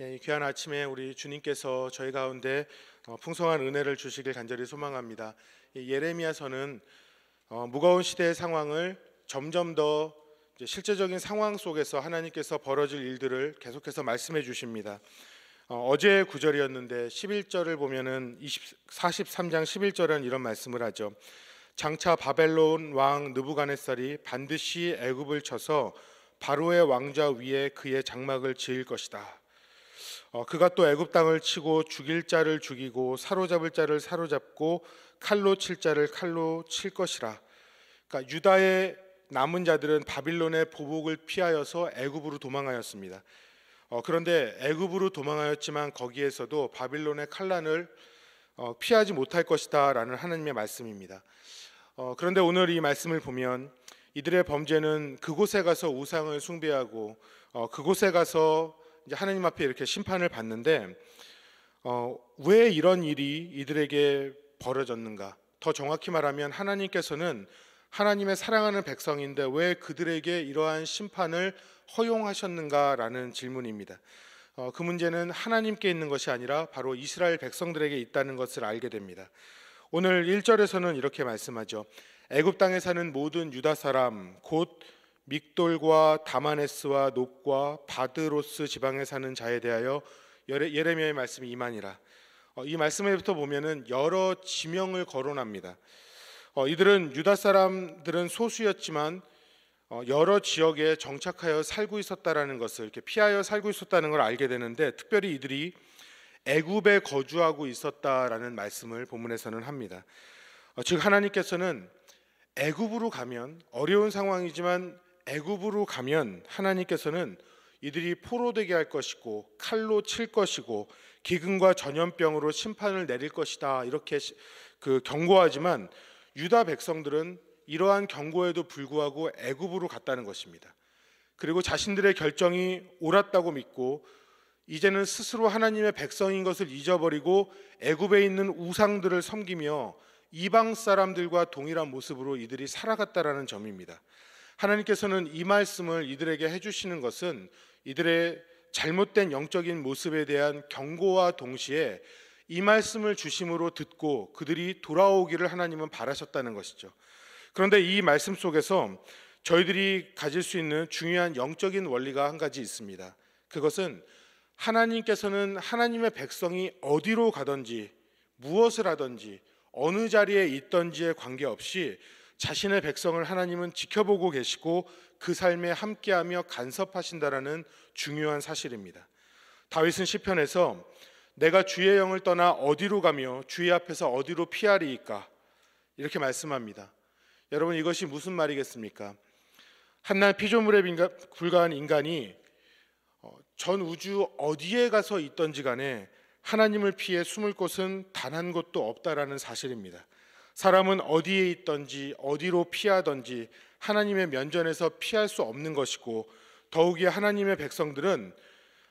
예, 이 귀한 아침에 우리 주님께서 저희 가운데 어, 풍성한 은혜를 주시길 간절히 소망합니다. 이 예레미야서는 어, 무거운 시대의 상황을 점점 더 실제적인 상황 속에서 하나님께서 벌어질 일들을 계속해서 말씀해 주십니다. 어, 어제 구절이었는데 11절을 보면은 20, 43장 11절은 이런 말씀을 하죠. 장차 바벨론 왕 느부갓네살이 반드시 애굽을 쳐서 바로의 왕좌 위에 그의 장막을 지을 것이다. 어, 그가 또 애굽 땅을 치고 죽일 자를 죽이고 사로잡을 자를 사로잡고 칼로 칠 자를 칼로 칠 것이라. 그러니까 유다의 남은 자들은 바빌론의 보복을 피하여서 애굽으로 도망하였습니다. 어, 그런데 애굽으로 도망하였지만 거기에서도 바빌론의 칼난을 어, 피하지 못할 것이다라는 하나님의 말씀입니다. 어, 그런데 오늘 이 말씀을 보면 이들의 범죄는 그곳에 가서 우상을 숭배하고 어, 그곳에 가서 이제 하나님 앞에 이렇게 심판을 받는데 어, 왜 이런 일이 이들에게 벌어졌는가? 더 정확히 말하면 하나님께서는 하나님의 사랑하는 백성인데 왜 그들에게 이러한 심판을 허용하셨는가라는 질문입니다. 어, 그 문제는 하나님께 있는 것이 아니라 바로 이스라엘 백성들에게 있다는 것을 알게 됩니다. 오늘 1절에서는 이렇게 말씀하죠. 애굽 땅에 사는 모든 유다 사람 곧 믹돌과 다마네스와 높과 바드로스 지방에 사는 자에 대하여 예레미야의 말씀이 이만이라. 어, 이 말씀에부터 보면은 여러 지명을 거론합니다. 어, 이들은 유다 사람들은 소수였지만 어, 여러 지역에 정착하여 살고 있었다라는 것을 이렇게 피하여 살고 있었다는 걸 알게 되는데 특별히 이들이 애굽에 거주하고 있었다라는 말씀을 본문에서는 합니다. 즉 하나님께서는 애굽으로 가면 어려운 상황이지만 애굽으로 가면 하나님께서는 이들이 포로 되게 할 것이고 칼로 칠 것이고 기근과 전염병으로 심판을 내릴 것이다 이렇게 그 경고하지만 유다 백성들은 이러한 경고에도 불구하고 애굽으로 갔다는 것입니다. 그리고 자신들의 결정이 옳았다고 믿고 이제는 스스로 하나님의 백성인 것을 잊어버리고 애굽에 있는 우상들을 섬기며 이방 사람들과 동일한 모습으로 이들이 살아갔다라는 점입니다. 하나님께서는 이 말씀을 이들에게 해주시는 것은 이들의 잘못된 영적인 모습에 대한 경고와 동시에 이 말씀을 주심으로 듣고 그들이 돌아오기를 하나님은 바라셨다는 것이죠. 그런데 이 말씀 속에서 저희들이 가질 수 있는 중요한 영적인 원리가 한 가지 있습니다. 그것은 하나님께서는 하나님의 백성이 어디로 가든지 무엇을 하든지 어느 자리에 있든지에 관계없이 자신의 백성을 하나님은 지켜보고 계시고 그 삶에 함께하며 간섭하신다라는 중요한 사실입니다. 다윗은 시편에서 내가 주의 영을 떠나 어디로 가며 주의 앞에서 어디로 피하리이까 이렇게 말씀합니다. 여러분 이것이 무슨 말이겠습니까? 한낱 피조물에 불과한 인간이 어, 전 우주 어디에 가서 있던지 간에 하나님을 피해 숨을 곳은 단 한 곳도 없다라는 사실입니다. 사람은 어디에 있든지 어디로 피하든지 하나님의 면전에서 피할 수 없는 것이고 더욱이 하나님의 백성들은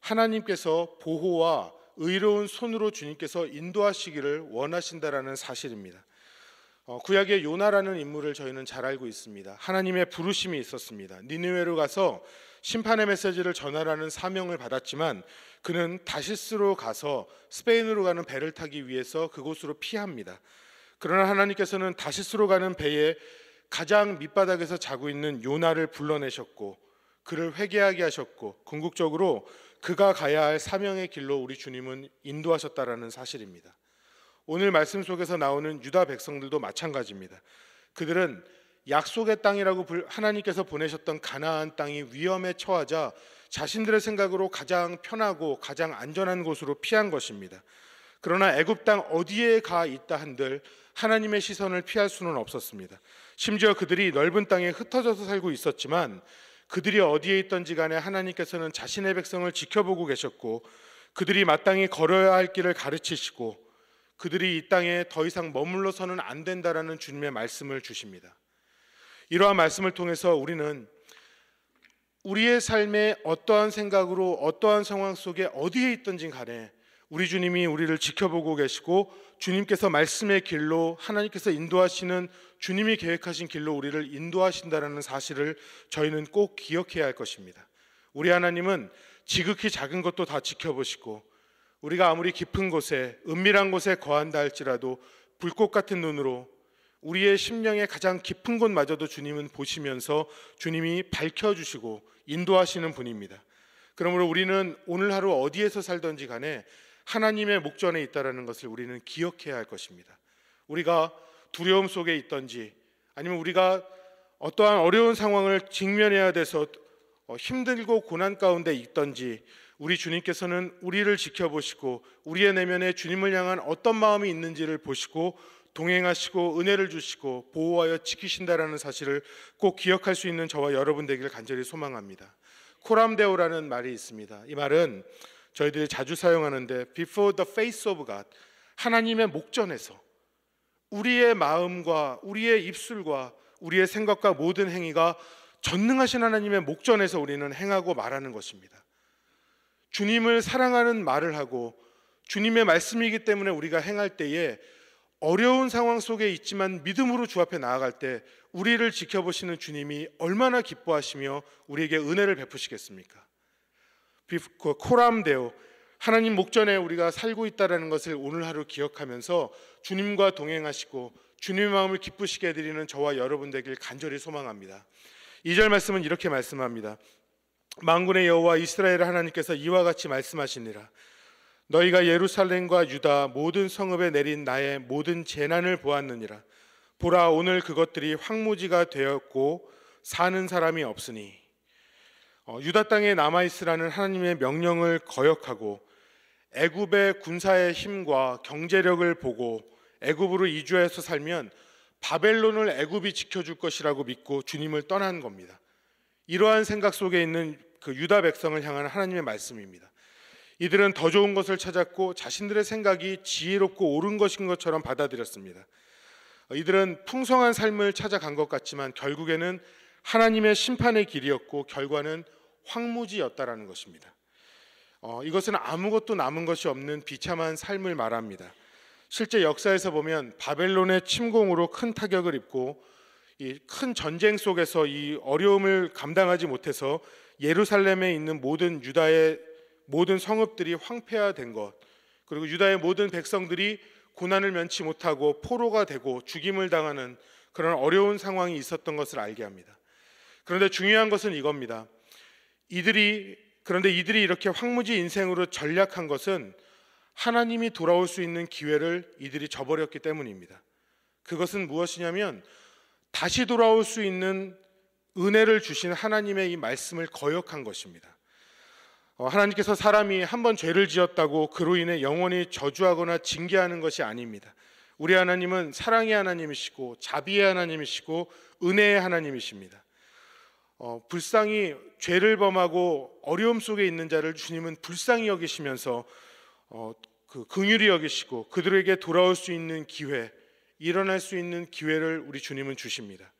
하나님께서 보호와 의로운 손으로 주님께서 인도하시기를 원하신다라는 사실입니다. 어, 구약의 요나라는 인물을 저희는 잘 알고 있습니다. 하나님의 부르심이 있었습니다. 니느웨로 가서 심판의 메시지를 전하라는 사명을 받았지만 그는 다시스로 가서 스페인으로 가는 배를 타기 위해서 그곳으로 피합니다. 그러나 하나님께서는 다시스로 가는 배에 가장 밑바닥에서 자고 있는 요나를 불러내셨고 그를 회개하게 하셨고 궁극적으로 그가 가야 할 사명의 길로 우리 주님은 인도하셨다라는 사실입니다. 오늘 말씀 속에서 나오는 유다 백성들도 마찬가지입니다. 그들은 약속의 땅이라고 하나님께서 보내셨던 가나안 땅이 위험에 처하자 자신들의 생각으로 가장 편하고 가장 안전한 곳으로 피한 것입니다. 그러나 애굽 땅 어디에 가 있다 한들 하나님의 시선을 피할 수는 없었습니다. 심지어 그들이 넓은 땅에 흩어져서 살고 있었지만 그들이 어디에 있던지 간에 하나님께서는 자신의 백성을 지켜보고 계셨고 그들이 마땅히 걸어야 할 길을 가르치시고 그들이 이 땅에 더 이상 머물러서는 안 된다라는 주님의 말씀을 주십니다. 이러한 말씀을 통해서 우리는 우리의 삶에 어떠한 생각으로 어떠한 상황 속에 어디에 있든지 간에 우리 주님이 우리를 지켜보고 계시고 주님께서 말씀의 길로 하나님께서 인도하시는 주님이 계획하신 길로 우리를 인도하신다라는 사실을 저희는 꼭 기억해야 할 것입니다. 우리 하나님은 지극히 작은 것도 다 지켜보시고 우리가 아무리 깊은 곳에 은밀한 곳에 거한다 할지라도 불꽃 같은 눈으로 우리의 심령의 가장 깊은 곳마저도 주님은 보시면서 주님이 밝혀 주시고 인도하시는 분입니다. 그러므로 우리는 오늘 하루 어디에서 살던지 간에 하나님의 목전에 있다라는 것을 우리는 기억해야 할 것입니다. 우리가 두려움 속에 있던지 아니면 우리가 어떠한 어려운 상황을 직면해야 돼서 어, 힘들고 고난 가운데 있던지 우리 주님께서는 우리를 지켜보시고 우리의 내면에 주님을 향한 어떤 마음이 있는지를 보시고 동행하시고 은혜를 주시고 보호하여 지키신다라는 사실을 꼭 기억할 수 있는 저와 여러분 되기를 간절히 소망합니다. 코람데오라는 말이 있습니다. 이 말은 저희들이 자주 사용하는데 before the face of God 하나님의 목전에서 우리의 마음과 우리의 입술과 우리의 생각과 모든 행위가 전능하신 하나님의 목전에서 우리는 행하고 말하는 것입니다. 주님을 사랑하는 말을 하고 주님의 말씀이기 때문에 우리가 행할 때에 어려운 상황 속에 있지만 믿음으로 주 앞에 나아갈 때 우리를 지켜보시는 주님이 얼마나 기뻐하시며 우리에게 은혜를 베푸시겠습니까? 그 코람데오 하나님 목전에 우리가 살고 있다라는 것을 오늘 하루 기억하면서 주님과 동행하시고 주님의 마음을 기쁘시게 해드리는 저와 여러분 되길 간절히 소망합니다. 2절 말씀은 이렇게 말씀합니다. 만군의 여호와 이스라엘 하나님께서 이와 같이 말씀하시니라 너희가 예루살렘과 유다 모든 성읍에 내린 나의 모든 재난을 보았느니라 보라 오늘 그것들이 황무지가 되었고 사는 사람이 없으니 어, 유다 땅에 남아 있으라는 하나님의 명령을 거역하고 애굽의 군사의 힘과 경제력을 보고 애굽으로 이주해서 살면 바벨론을 애굽이 지켜줄 것이라고 믿고 주님을 떠난 겁니다. 이러한 생각 속에 있는 그 유다 백성을 향한 하나님의 말씀입니다. 이들은 더 좋은 것을 찾았고 자신들의 생각이 지혜롭고 옳은 것인 것처럼 받아들였습니다. 이들은 풍성한 삶을 찾아간 것 같지만 결국에는 하나님의 심판의 길이었고 결과는 황무지였다라는 것입니다. 어, 이것은 아무것도 남은 것이 없는 비참한 삶을 말합니다. 실제 역사에서 보면 바벨론의 침공으로 큰 타격을 입고 이큰 전쟁 속에서 이 어려움을 감당하지 못해서 예루살렘에 있는 모든 유다의 모든 성읍들이 황폐화된 것 그리고 유다의 모든 백성들이 고난을 면치 못하고 포로가 되고 죽임을 당하는 그런 어려운 상황이 있었던 것을 알게 합니다. 그런데 중요한 것은 이겁니다. 이들이 그런데 이들이 이렇게 황무지 인생으로 전략한 것은 하나님이 돌아올 수 있는 기회를 이들이 저버렸기 때문입니다. 그것은 무엇이냐면 다시 돌아올 수 있는 은혜를 주신 하나님의 이 말씀을 거역한 것입니다. 어, 하나님께서 사람이 한 번 죄를 지었다고 그로 인해 영원히 저주하거나 징계하는 것이 아닙니다. 우리 하나님은 사랑의 하나님이시고 자비의 하나님이시고 은혜의 하나님이십니다. 어, 불쌍히 죄를 범하고 어려움 속에 있는 자를 주님은 불쌍히 여기시면서 어, 그 긍휼히 여기시고 그들에게 돌아올 수 있는 기회, 일어날 수 있는 기회를 우리 주님은 주십니다.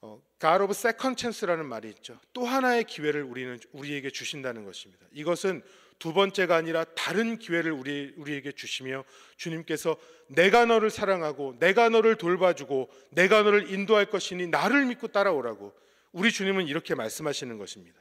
어, God of Second Chance라는 말이 있죠. 또 하나의 기회를 우리는 우리에게 주신다는 것입니다. 이것은 두 번째가 아니라 다른 기회를 우리 우리에게 주시며 주님께서 내가 너를 사랑하고 내가 너를 돌봐주고 내가 너를 인도할 것이니 나를 믿고 따라오라고 우리 주님은 이렇게 말씀하시는 것입니다.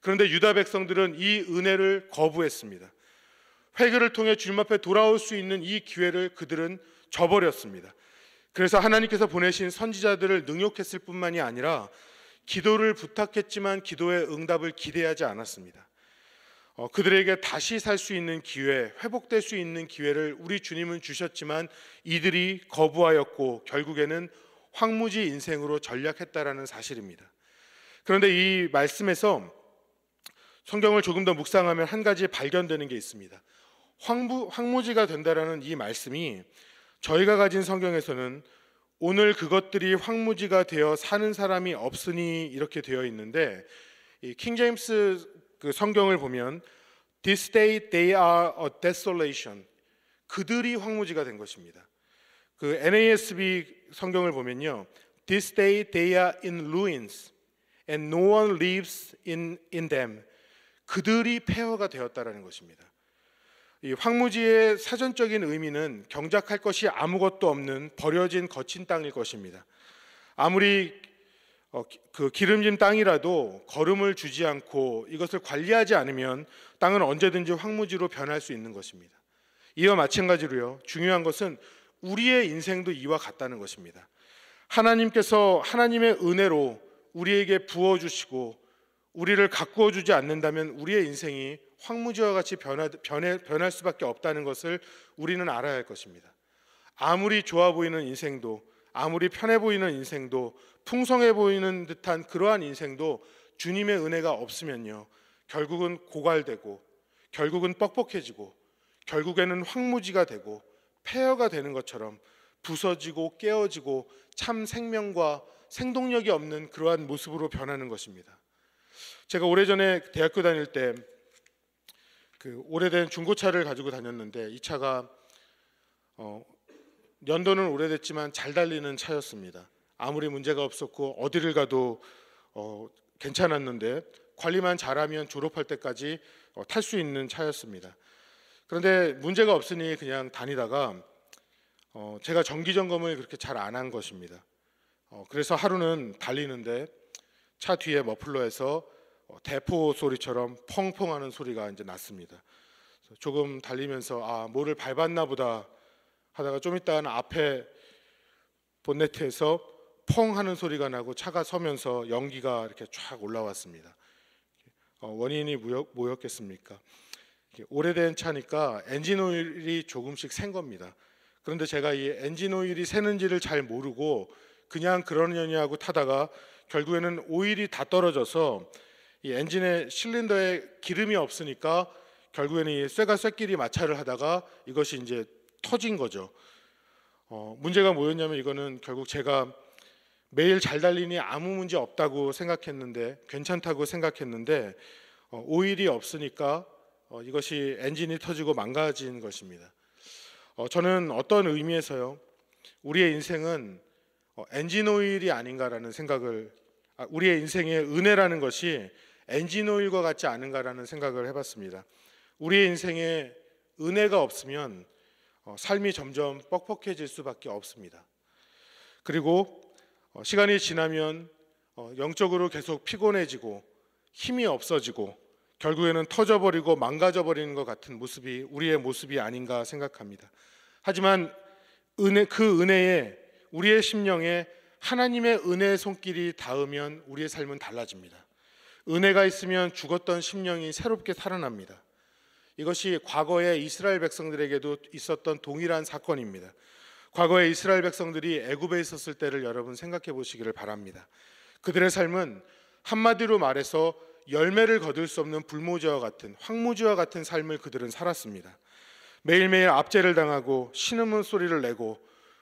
그런데 유다 백성들은 이 은혜를 거부했습니다. 회개를 통해 주님 앞에 돌아올 수 있는 이 기회를 그들은 저버렸습니다. 그래서 하나님께서 보내신 선지자들을 능욕했을 뿐만이 아니라 기도를 부탁했지만 기도의 응답을 기대하지 않았습니다. 어, 그들에게 다시 살 수 있는 기회, 회복될 수 있는 기회를 우리 주님은 주셨지만 이들이 거부하였고 결국에는 황무지 인생으로 전략했다라는 사실입니다. 그런데 이 말씀에서 성경을 조금 더 묵상하면 한 가지 발견되는 게 있습니다. 황무, 황무지가 된다라는 이 말씀이 저희가 가진 성경에서는 오늘 그것들이 황무지가 되어 사는 사람이 없으니 이렇게 되어 있는데 킹 제임스 그 성경을 보면 This day they are a desolation. 그들이 황무지가 된 것입니다. 그 NASB 성경을 보면요. This day they are in ruins and no one lives in in them. 그들이 폐허가 되었다라는 것입니다. 이 황무지의 사전적인 의미는 경작할 것이 아무것도 없는 버려진 거친 땅일 것입니다. 아무리 어, 기- 그 기름진 땅이라도 거름을 주지 않고 이것을 관리하지 않으면 땅은 언제든지 황무지로 변할 수 있는 것입니다. 이와 마찬가지로요. 중요한 것은 우리의 인생도 이와 같다는 것입니다. 하나님께서 하나님의 은혜로 우리에게 부어 주시고 우리를 가꾸어 주지 않는다면 우리의 인생이 황무지와 같이 변하, 변해, 변할 수밖에 없다는 것을 우리는 알아야 할 것입니다. 아무리 좋아 보이는 인생도 아무리 편해 보이는 인생도 풍성해 보이는 듯한 그러한 인생도 주님의 은혜가 없으면요 결국은 고갈되고 결국은 뻑뻑해지고 결국에는 황무지가 되고 폐허가 되는 것처럼 부서지고 깨어지고 참 생명과 생동력이 없는 그러한 모습으로 변하는 것입니다. 제가 오래전에 대학교 다닐 때 그 오래된 중고차를 가지고 다녔는데 이 차가 어, 연도는 오래됐지만 잘 달리는 차였습니다. 아무리 문제가 없었고 어디를 가도 어, 괜찮았는데 관리만 잘하면 졸업할 때까지 어, 탈 수 있는 차였습니다. 그런데 문제가 없으니 그냥 다니다가 어, 제가 정기 점검을 그렇게 잘 안 한 것입니다. 어, 그래서 하루는 달리는데 차 뒤에 머플러에서 어, 대포 소리처럼 펑펑하는 소리가 이제 났습니다. 조금 달리면서 아 뭐를 밟았나 보다 하다가 좀 있다가 앞에 본네트에서 펑 하는 소리가 나고 차가 서면서 연기가 이렇게 쫙 올라왔습니다. 어, 원인이 뭐였, 뭐였겠습니까? 오래된 차니까 엔진 오일이 조금씩 샌 겁니다. 그런데 제가 이 엔진 오일이 새는지를 잘 모르고 그냥 그러려니 하고 타다가 결국에는 오일이 다 떨어져서 이 엔진의 실린더에 기름이 없으니까 결국에는 이 쇠가 쇠끼리 마찰을 하다가 이것이 이제 터진 거죠. 어, 문제가 뭐였냐면 이거는 결국 제가 매일 잘 달리니 아무 문제 없다고 생각했는데 괜찮다고 생각했는데 어, 오일이 없으니까 어, 이것이 엔진이 터지고 망가진 것입니다. 어, 저는 어떤 의미에서요 우리의 인생은 어, 엔진 오일이 아닌가라는 생각을 아, 우리의 인생의 은혜라는 것이 엔진 오일과 같지 않은가라는 생각을 해봤습니다. 우리의 인생에 은혜가 없으면 어, 삶이 점점 뻑뻑해질 수밖에 없습니다. 그리고 어, 시간이 지나면 어, 영적으로 계속 피곤해지고 힘이 없어지고 결국에는 터져버리고 망가져버리는 것 같은 모습이 우리의 모습이 아닌가 생각합니다. 하지만 은혜 그 은혜에 우리의 심령에 하나님의 은혜의 손길이 닿으면 우리의 삶은 달라집니다. 은혜가 있으면 죽었던 심령이 새롭게 살아납니다. 이것이 과거에 이스라엘 백성들에게도 있었던 동일한 사건입니다. 과거에 이스라엘 백성들이 애굽에 있었을 때를 여러분 생각해 보시기를 바랍니다. 그들의 삶은 한마디로 말해서 열매를 거둘 수 없는 불모지와 같은 황무지와 같은 삶을 그들은 살았습니다. 매일매일 압제를 당하고 신음은 소리를 내고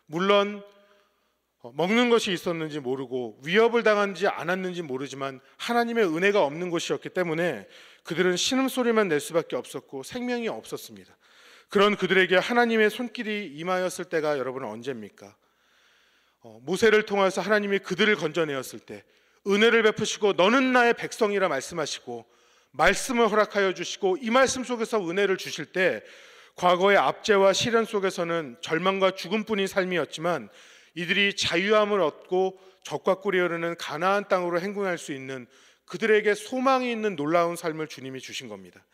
물론 어, 먹는 것이 있었는지 모르고 위협을 당한지 않았는지 모르지만 하나님의 은혜가 없는 곳이었기 때문에 그들은 신음 소리만 낼 수밖에 없었고 생명이 없었습니다. 그런 그들에게 하나님의 손길이 임하였을 때가 여러분은 언제입니까? 어, 모세를 통해서 하나님이 그들을 건져내었을 때 은혜를 베푸시고 너는 나의 백성이라 말씀하시고 말씀을 허락하여 주시고 이 말씀 속에서 은혜를 주실 때 과거의 압제와 시련 속에서는 절망과 죽음뿐인 삶이었지만 이들이 자유함을 얻고 적과 꿀이 흐르는 가나안 땅으로 행군할 수 있는 그들에게 소망이 있는 놀라운 삶을 주님이 주신 겁니다.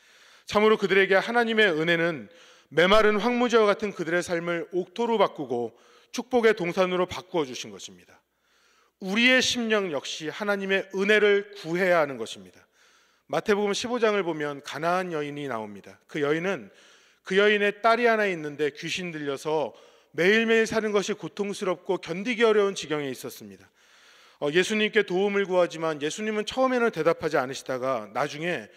참으로 그들에게 하나님의 은혜는 메마른 황무지와 같은 그들의 삶을 옥토로 바꾸고 축복의 동산으로 바꾸어 주신 것입니다. 우리의 심령 역시 하나님의 은혜를 구해야 하는 것입니다. 마태복음 15장을 보면 가나안 여인이 나옵니다. 그 여인은 그 여인의 딸이 하나 있는데 귀신 들려서 매일매일 사는 것이 고통스럽고 견디기 어려운 지경에 있었습니다. 어, 예수님께 도움을 구하지만 예수님은 처음에는 대답하지 않으시다가 나중에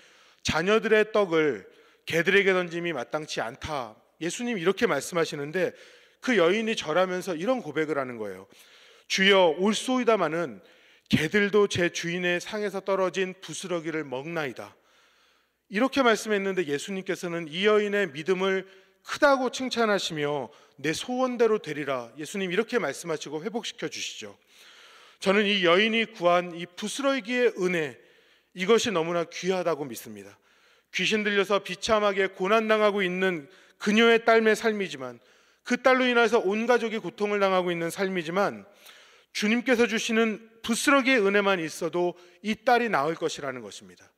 자녀들의 떡을 개들에게 던짐이 마땅치 않다. 예수님 이렇게 말씀하시는데 그 여인이 절하면서 이런 고백을 하는 거예요. 주여 올소이다마는 개들도 제 주인의 상에서 떨어진 부스러기를 먹나이다. 이렇게 말씀했는데 예수님께서는 이 여인의 믿음을 크다고 칭찬하시며 내 소원대로 되리라. 예수님 이렇게 말씀하시고 회복시켜 주시죠. 저는 이 여인이 구한 이 부스러기의 은혜 이것이 너무나 귀하다고 믿습니다. 귀신 들려서 비참하게 고난당하고 있는 그녀의 딸의 삶이지만 그 딸로 인해서 온 가족이 고통을 당하고 있는 삶이지만 주님께서 주시는 부스러기의 은혜만 있어도 이 딸이 나을 것이라는 것입니다.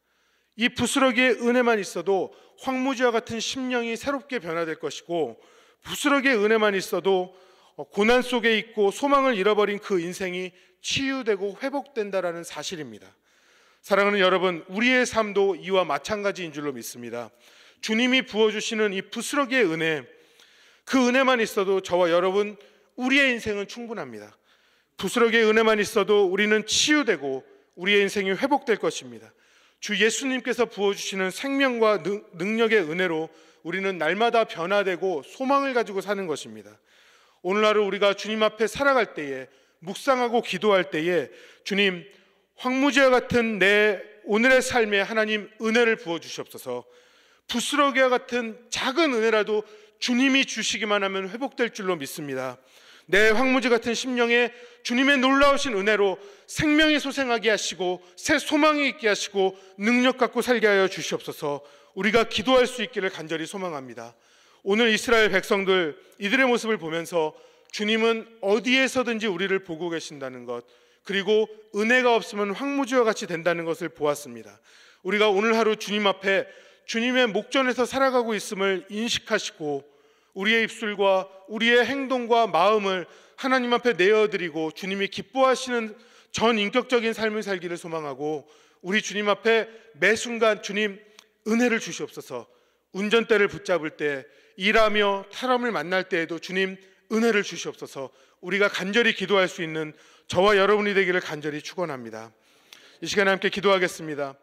이 부스러기의 은혜만 있어도 황무지와 같은 심령이 새롭게 변화될 것이고 부스러기의 은혜만 있어도 어, 고난 속에 있고 소망을 잃어버린 그 인생이 치유되고 회복된다라는 사실입니다. 사랑하는 여러분, 우리의 삶도 이와 마찬가지인 줄로 믿습니다. 주님이 부어주시는 이 부스러기의 은혜, 그 은혜만 있어도 저와 여러분, 우리의 인생은 충분합니다. 부스러기의 은혜만 있어도 우리는 치유되고 우리의 인생이 회복될 것입니다. 주 예수님께서 부어주시는 생명과 능력의 은혜로 우리는 날마다 변화되고 소망을 가지고 사는 것입니다. 오늘날을 우리가 주님 앞에 살아갈 때에 묵상하고 기도할 때에 주님 황무지와 같은 내 오늘의 삶에 하나님 은혜를 부어 주시옵소서. 부스러기와 같은 작은 은혜라도 주님이 주시기만 하면 회복될 줄로 믿습니다. 내 황무지 같은 심령에 주님의 놀라우신 은혜로 생명이 소생하게 하시고 새 소망이 있게 하시고 능력 갖고 살게 하여 주시옵소서. 우리가 기도할 수 있기를 간절히 소망합니다. 오늘 이스라엘 백성들 이들의 모습을 보면서 주님은 어디에서든지 우리를 보고 계신다는 것 그리고 은혜가 없으면 황무지와 같이 된다는 것을 보았습니다. 우리가 오늘 하루 주님 앞에 주님의 목전에서 살아가고 있음을 인식하시고 우리의 입술과 우리의 행동과 마음을 하나님 앞에 내어드리고 주님이 기뻐하시는 전 인격적인 삶을 살기를 소망하고 우리 주님 앞에 매 순간 주님 은혜를 주시옵소서 운전대를 붙잡을 때 일하며 사람을 만날 때에도 주님 은혜를 주시옵소서 우리가 간절히 기도할 수 있는 저와 여러분이 되기를 간절히 축원합니다. 이 시간에 함께 기도하겠습니다.